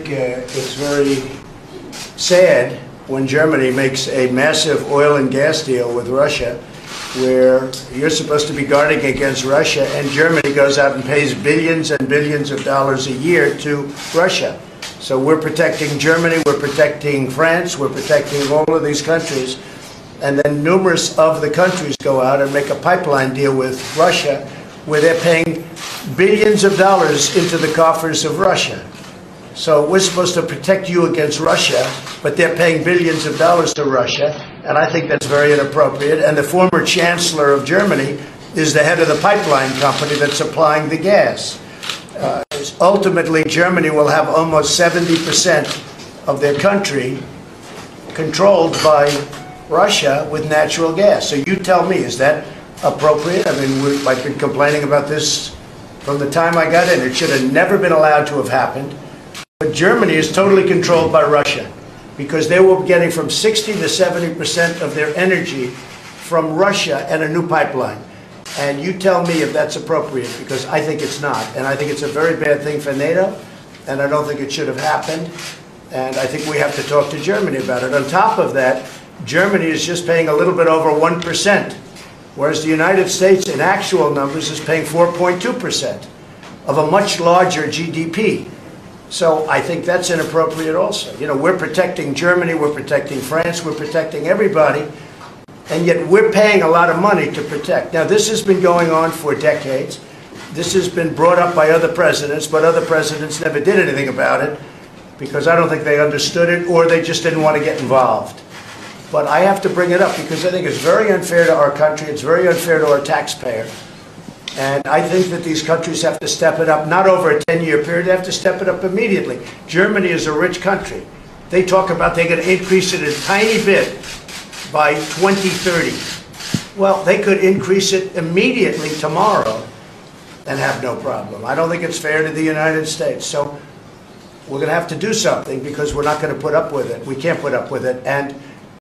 think uh, it's very sad when Germany makes a massive oil and gas deal with Russia, where you're supposed to be guarding against Russia, and Germany goes out and pays billions and billions of dollars a year to Russia. So we're protecting Germany, we're protecting France, we're protecting all of these countries. And then numerous of the countries go out and make a pipeline deal with Russia where they're paying billions of dollars into the coffers of Russia. So we're supposed to protect you against Russia, but they're paying billions of dollars to Russia, and I think that's very inappropriate. And the former chancellor of Germany is the head of the pipeline company that's supplying the gas. Uh, ultimately, Germany will have almost 70% of their country controlled by Russia with natural gas. So you tell me, is that appropriate? I mean, I've been complaining about this from the time I got in. It should have never been allowed to have happened. But Germany is totally controlled by Russia because they were getting from 60 to 70 percent of their energy from Russia and a new pipeline. And you tell me if that's appropriate because I think it's not. And I think it's a very bad thing for NATO, and I don't think it should have happened. And I think we have to talk to Germany about it. On top of that, Germany is just paying a little bit over 1%, whereas the United States, in actual numbers, is paying 4.2% of a much larger GDP. So I think that's inappropriate also. You know, we're protecting Germany, we're protecting France, we're protecting everybody, and yet we're paying a lot of money to protect. Now, this has been going on for decades. This has been brought up by other presidents, but other presidents never did anything about it because I don't think they understood it or they just didn't want to get involved. But I have to bring it up because I think it's very unfair to our country, it's very unfair to our taxpayer. And I think that these countries have to step it up, not over a 10-year period, they have to step it up immediately. Germany is a rich country. They talk about they're going to increase it a tiny bit by 2030. Well, they could increase it immediately tomorrow and have no problem. I don't think it's fair to the United States. So we're going to have to do something because we're not going to put up with it. We can't put up with it. And